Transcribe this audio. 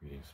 degrees.